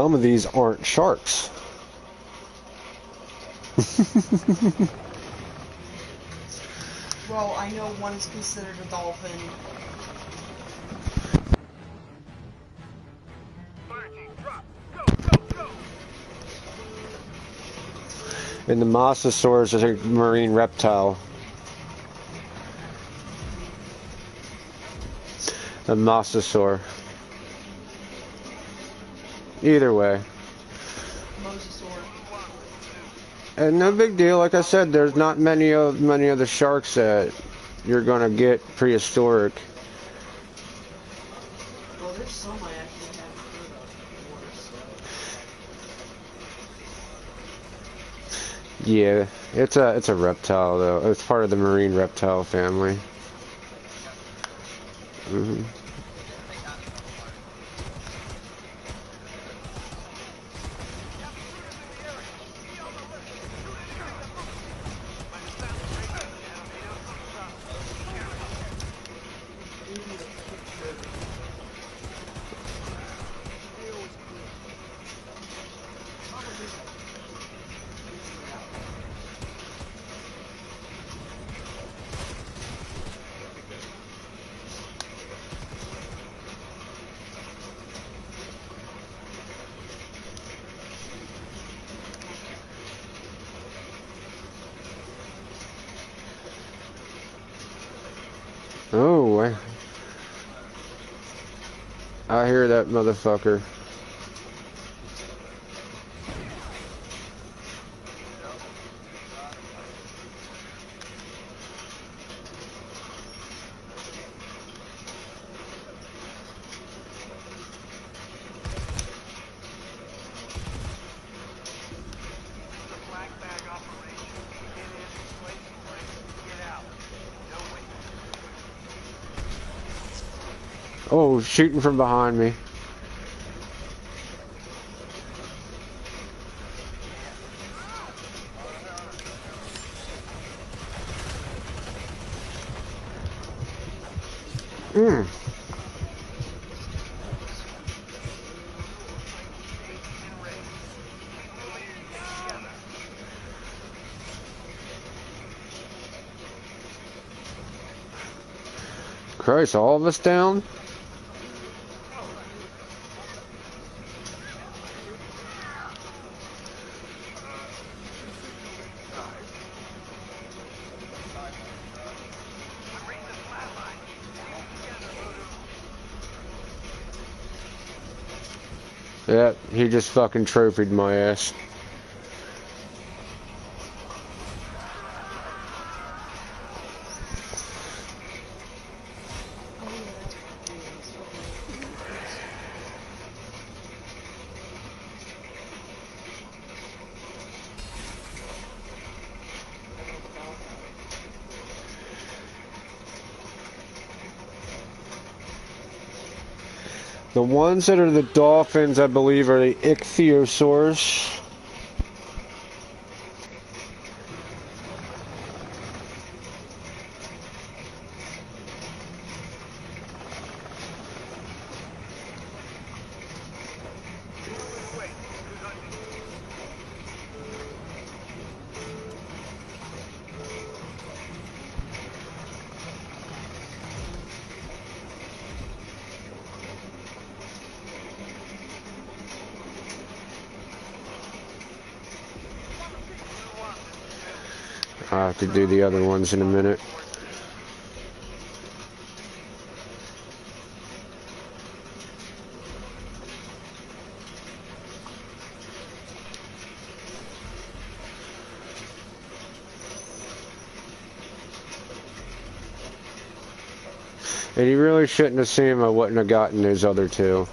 some of these aren't sharks. well, I know one is considered a dolphin. And the mosasaurus is a marine reptile. A mosasaur. Either way. And no big deal. Like I said, there's not many of many of the sharks that you're gonna get prehistoric. Well, there's some I actually haven't heard of before, so. Yeah, it's a it's a reptile though. It's part of the marine reptile family. Mm -hmm. Oh, I, I hear that motherfucker. Oh, shooting from behind me. Hmm. Christ, all of us down? Yep, he just fucking trophied my ass. The ones that are the dolphins, I believe, are the ichthyosaurs. Have do the other ones in a minute. And you really shouldn't have assume I wouldn't have gotten those other two.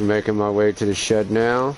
Making my way to the shed now.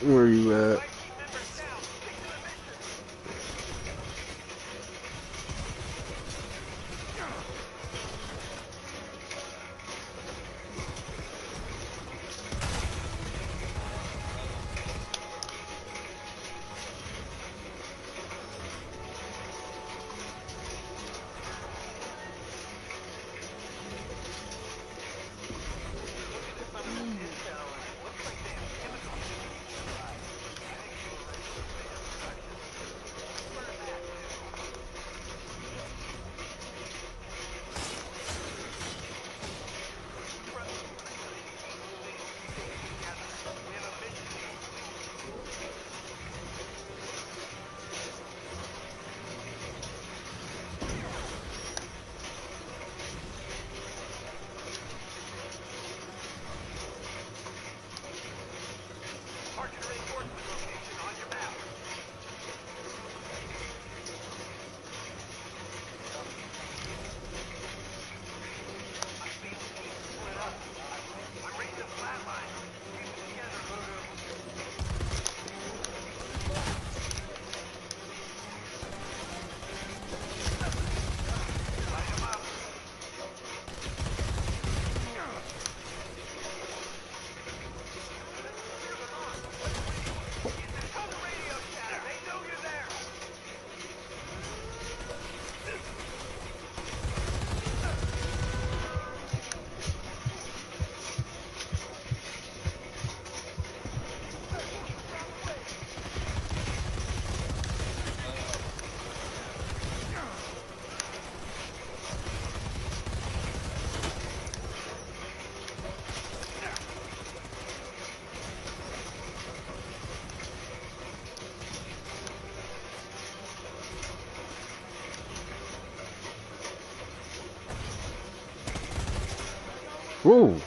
Where are you at? No,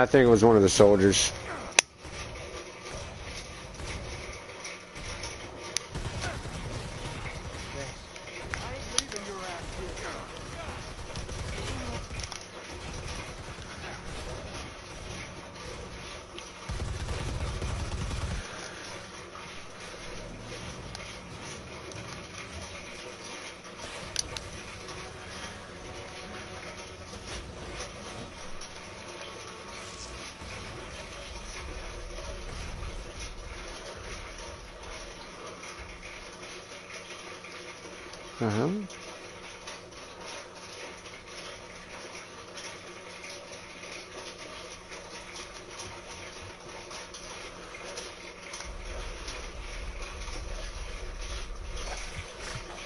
I think it was one of the soldiers. Uh-huh.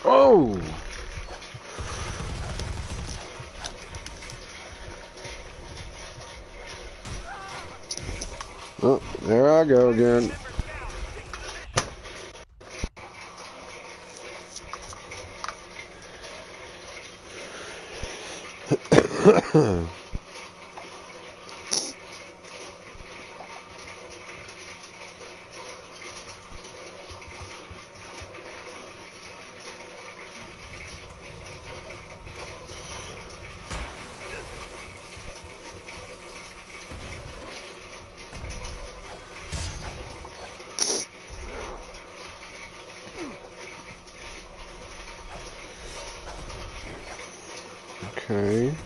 Oh! Oh, there I go again. Okay.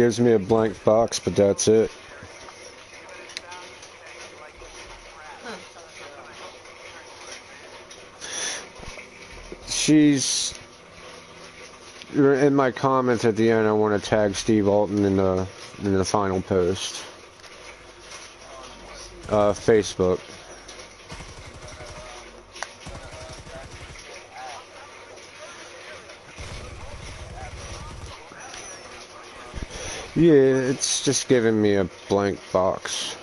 Gives me a blank box, but that's it. She's in my comments at the end. I want to tag Steve Alten in the in the final post. Uh, Facebook. Yeah, it's just giving me a blank box.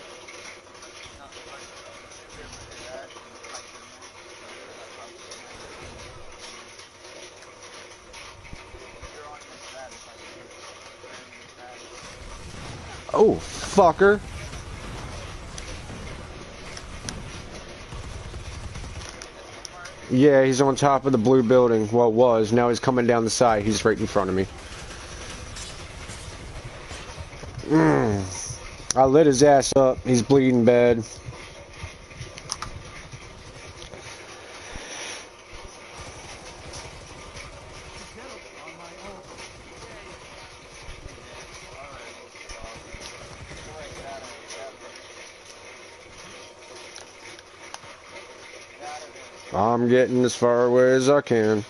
Oh, fucker. Yeah, he's on top of the blue building. Well, was. Now he's coming down the side. He's right in front of me. Mm. I lit his ass up. He's bleeding bad. I'm getting as far away as I can.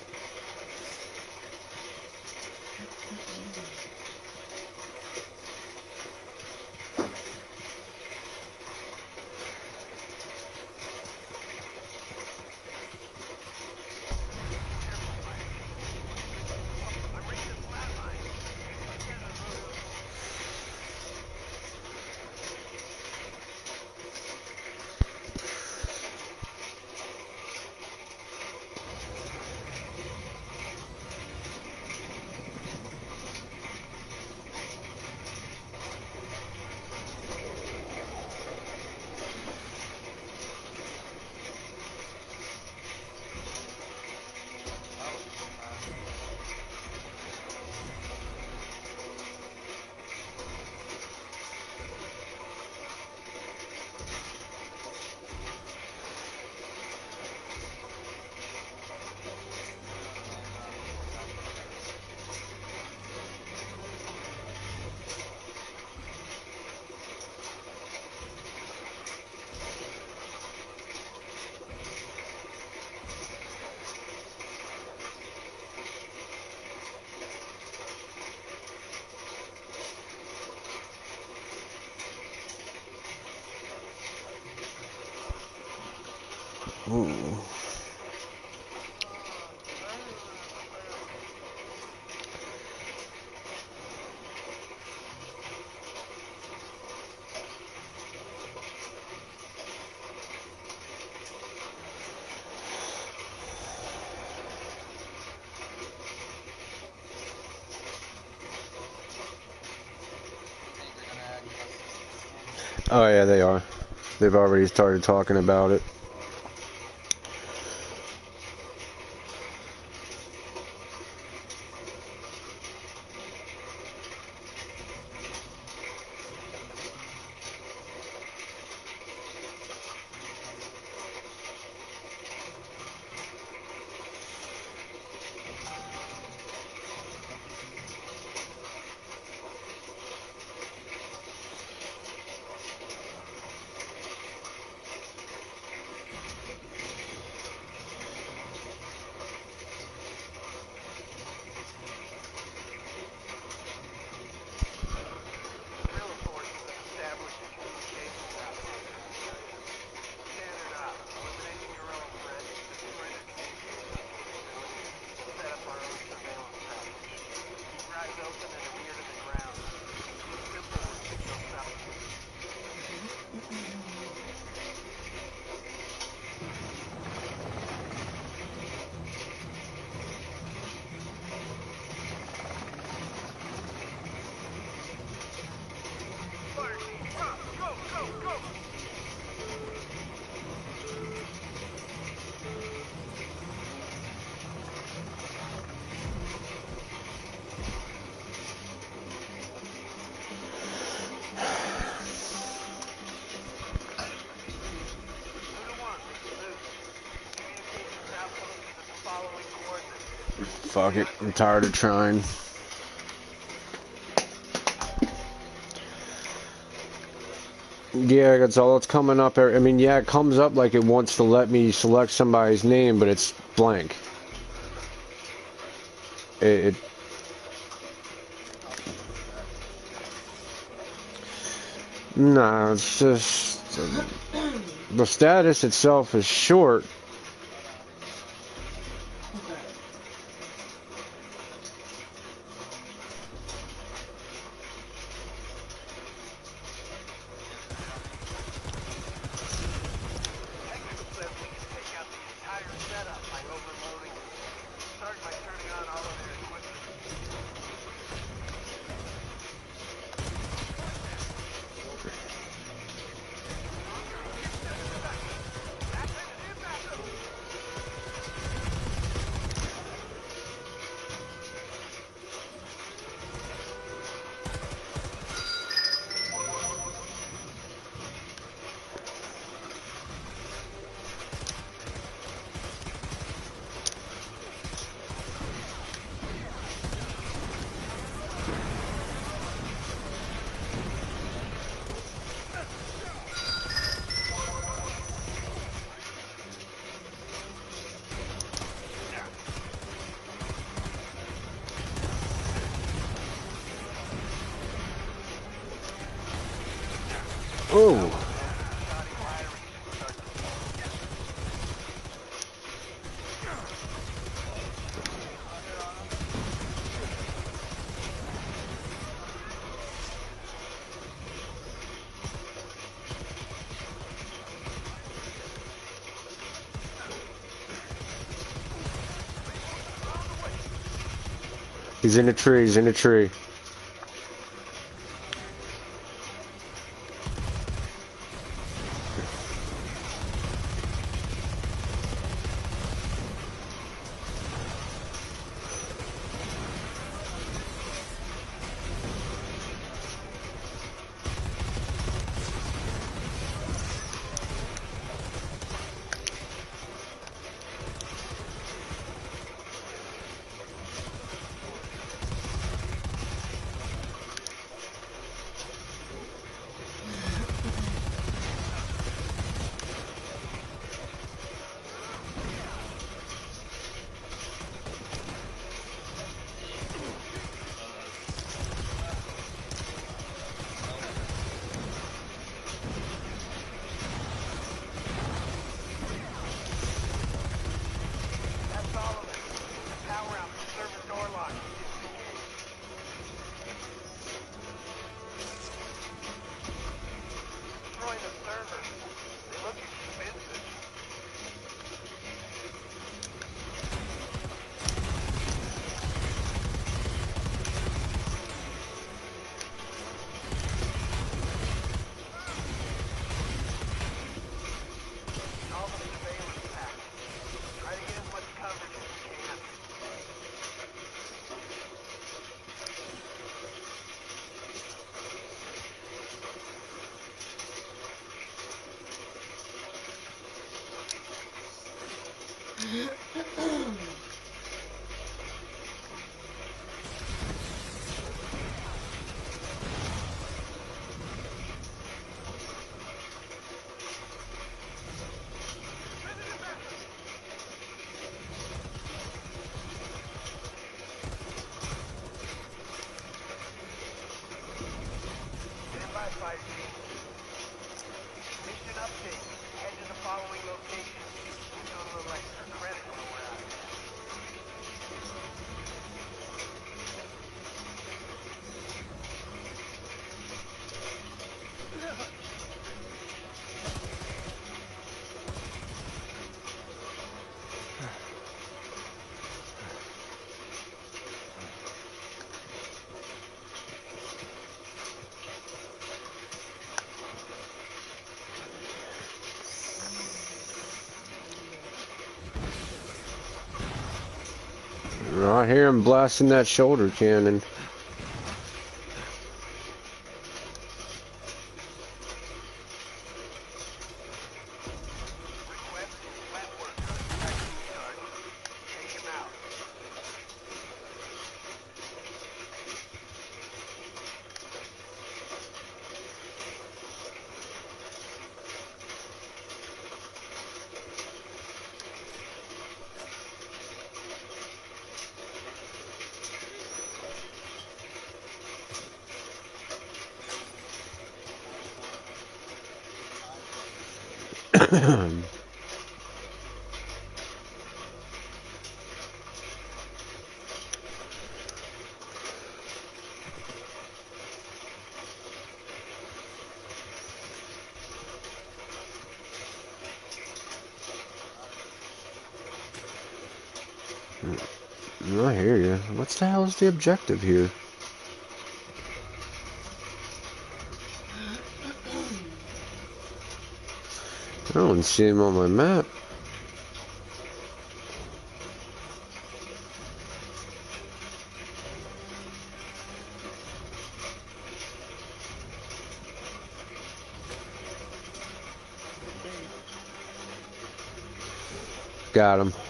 Oh yeah, they are. They've already started talking about it. Fuck it. I'm tired of trying. Yeah, that's all that's coming up. I mean, yeah, it comes up like it wants to let me select somebody's name, but it's blank. It, it No, it's just the status itself is short. He's in a tree, he's in a tree. I hear him blasting that shoulder cannon. I hear. What the hell is the objective here? I don't see him on my map. Got him.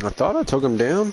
I thought I took him down.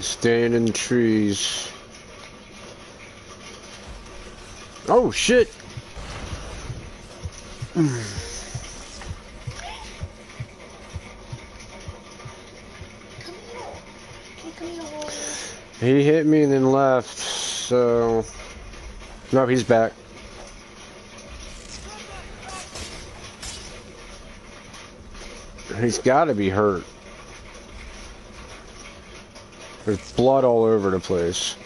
Staying in trees. Oh shit! He hit me and then left, so... No, he's back. He's gotta be hurt. There's blood all over the place.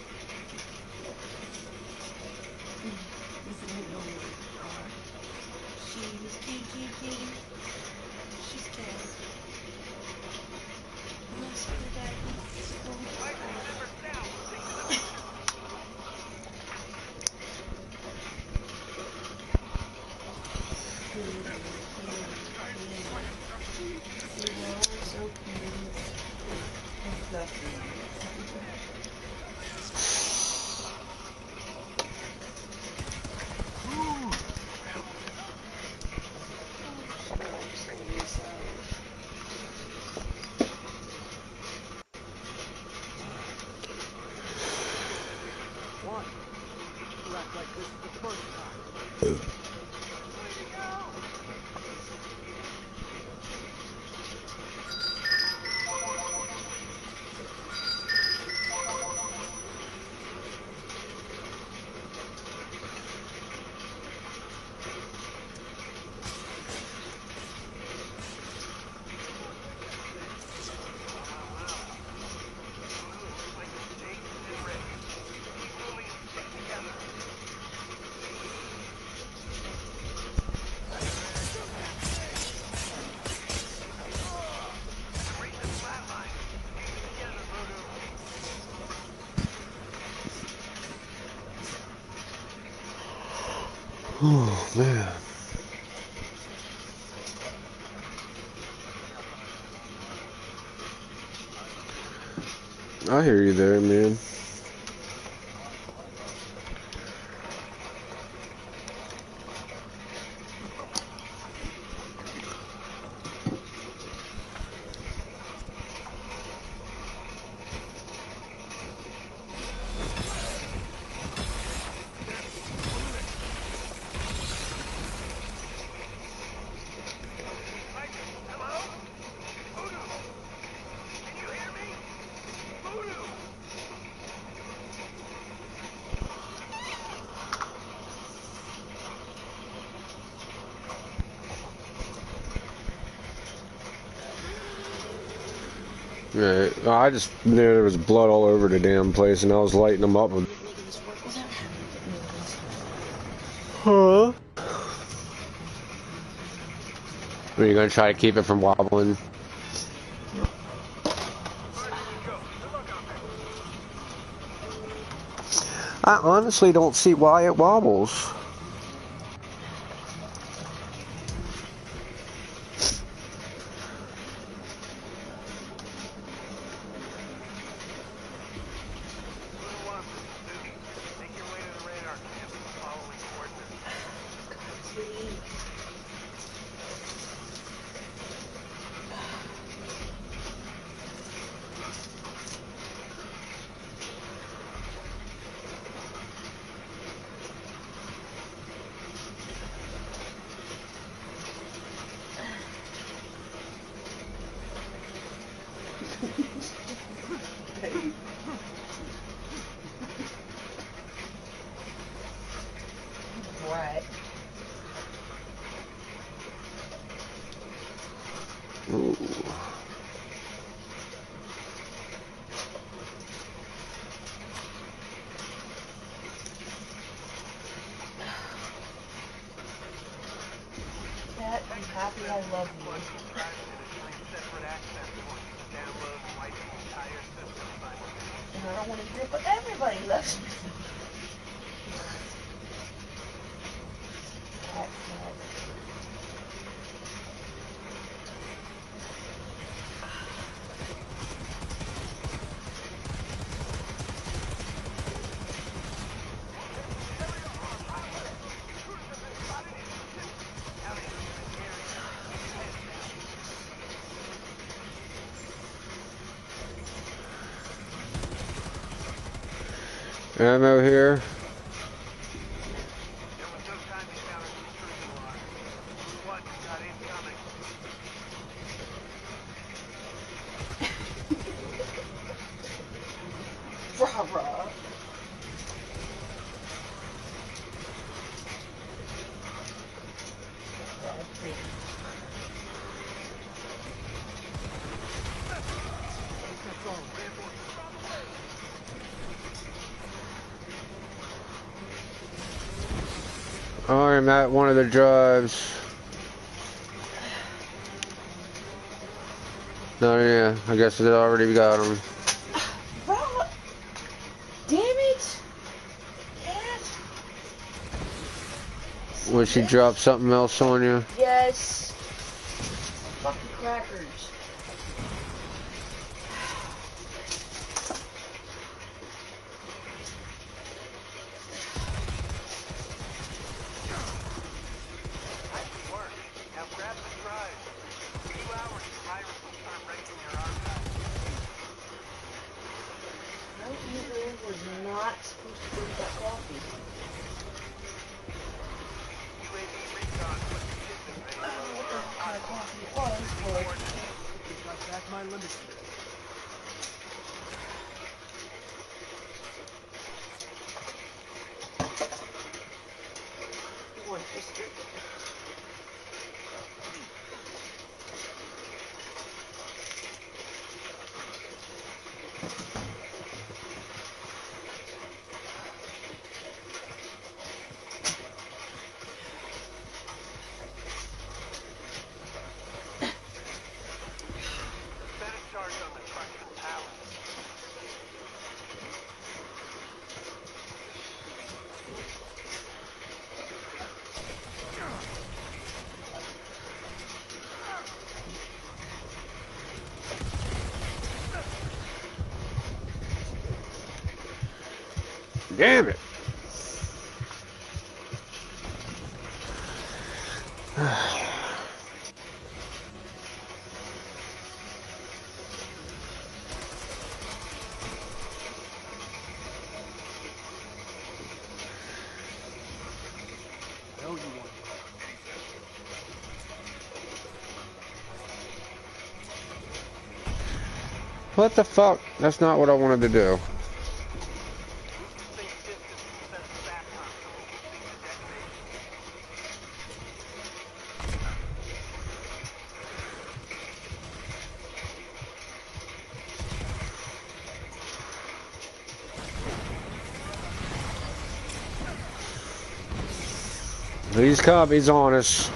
Oh man. I hear you there, man. Yeah, I just knew there was blood all over the damn place, and I was lighting them up. Huh? Are you gonna try to keep it from wobbling? I honestly don't see why it wobbles. Ammo here. of drives. No, yeah, I guess they already got them. Damn it! Yes. When she dropped something else on you? Yes. Damn it. What the fuck? That's not what I wanted to do. These cobbies on us.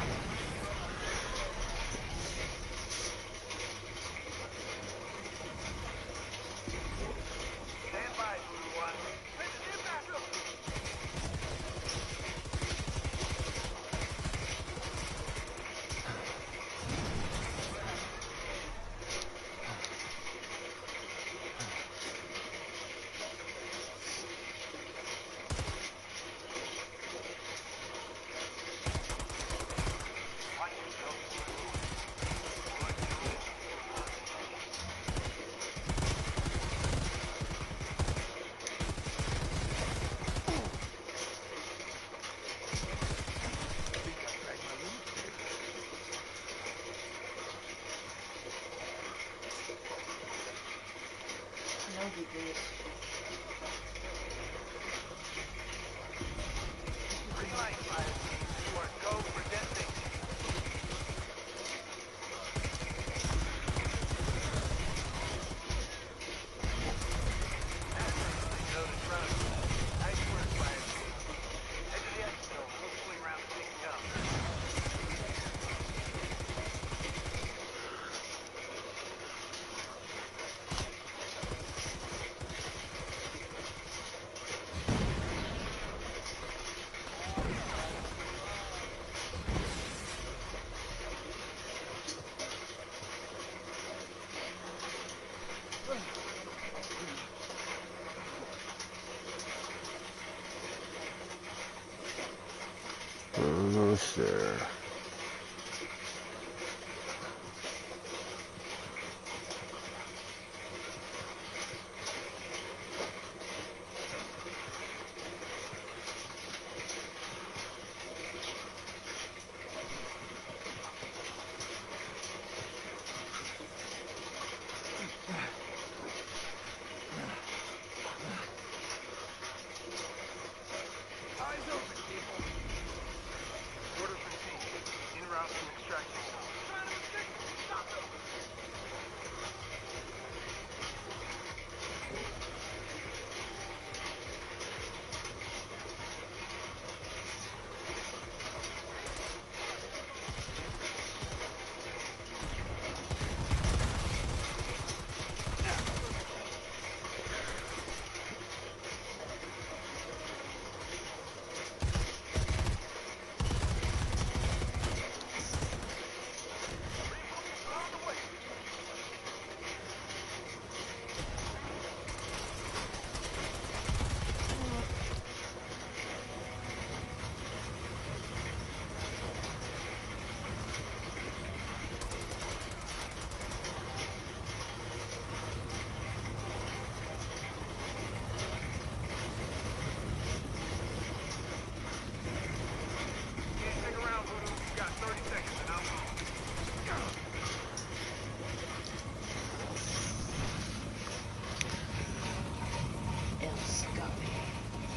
Almost there.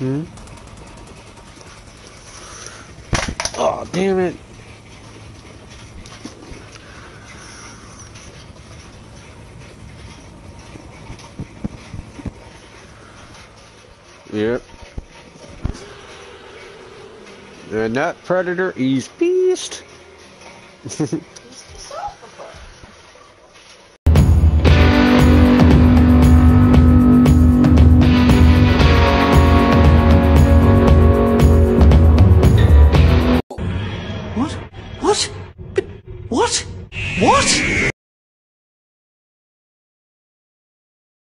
Hmm? Oh, damn it. Yep. And that predator is beast.